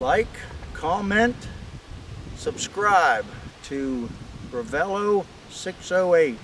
Like, comment, subscribe to Revello 608.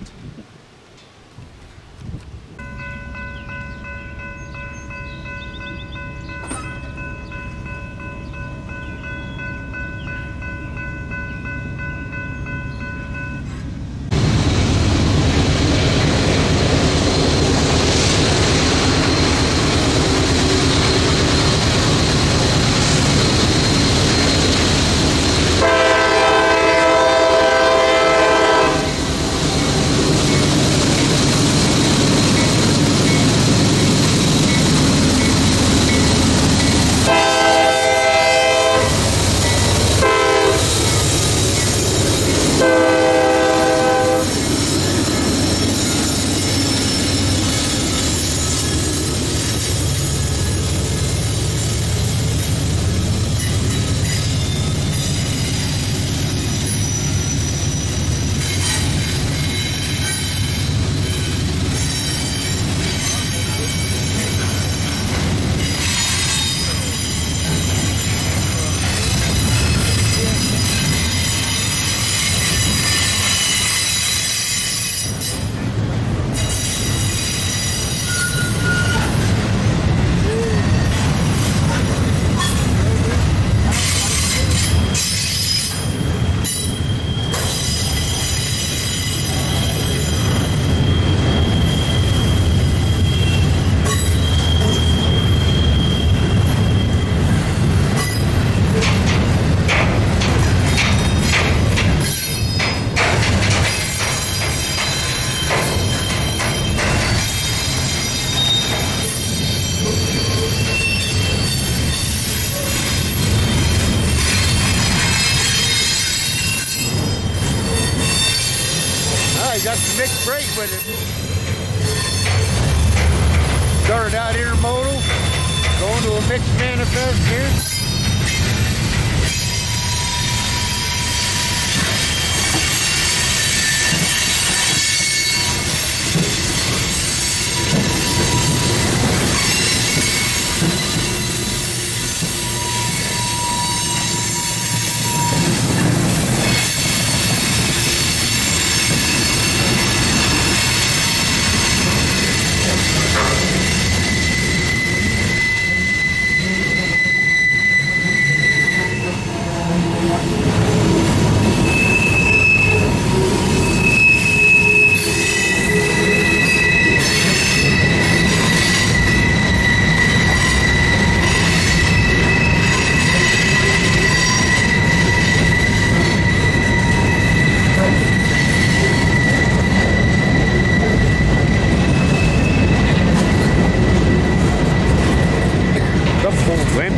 Some mixed freight with it. Started out intermodal, going to a mixed manifest here.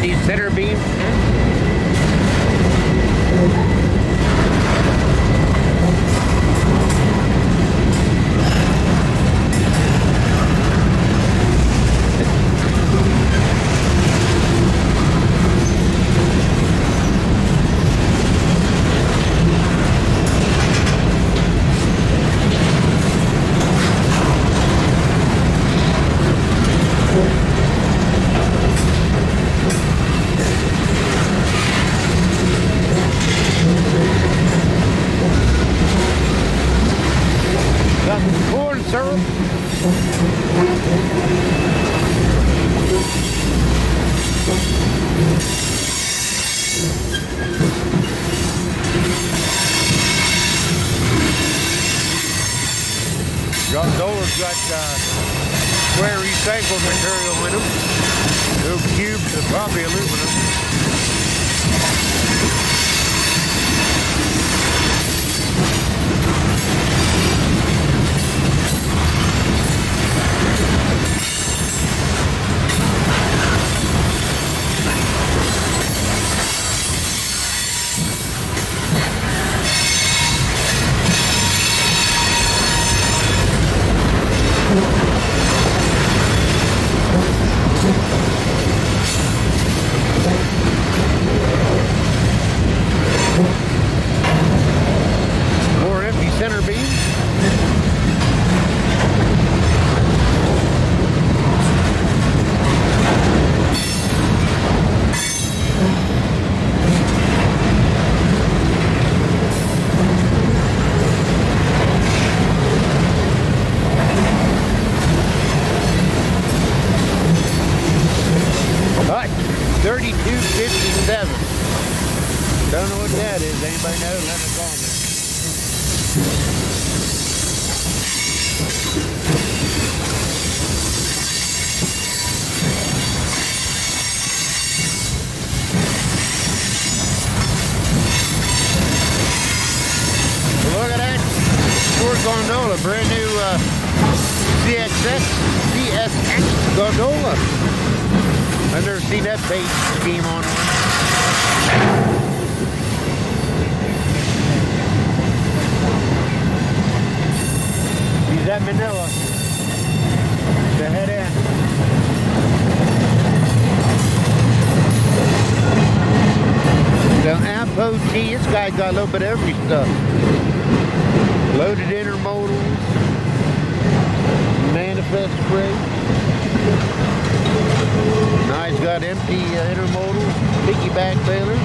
Empty center beams. Corn syrup. Got uh, square recycled material in them. Two cubes of probably aluminum. Don't know what that is. Anybody know? Let us on. Look at that Ford gondola, brand new uh, CXX, CSX gondola. I've never seen that paint scheme on one. At Manila. The head end. The Ampo T, this guy got a little bit of every stuff. Loaded intermodals, manifest freight. Now he's got empty uh, intermodals, piggyback bailers.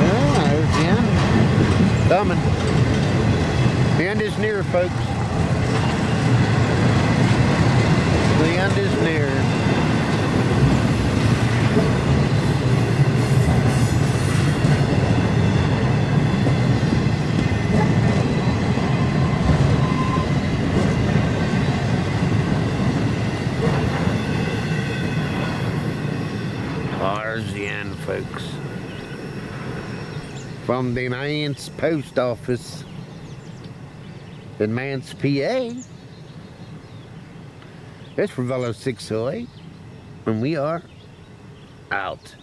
Yeah, there's the end. Coming. Is near, folks. The end is near. There's the end, folks. From the Mance Post Office in Mance, PA. It's Velo 608, and we are out.